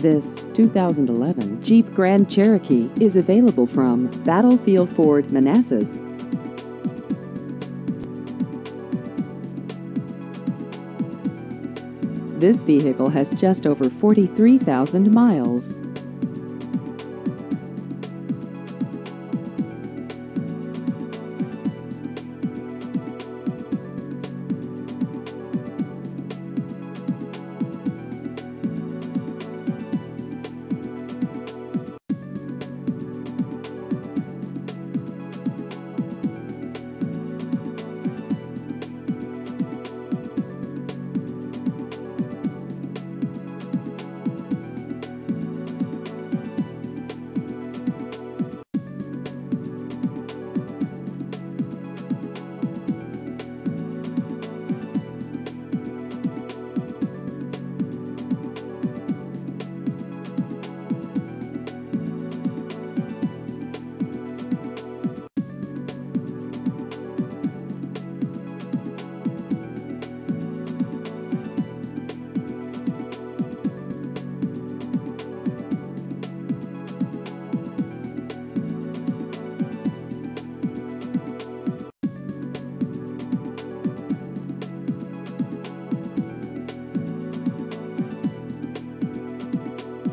This 2011 Jeep Grand Cherokee is available from Battlefield Ford Manassas. This vehicle has just over 43,000 miles.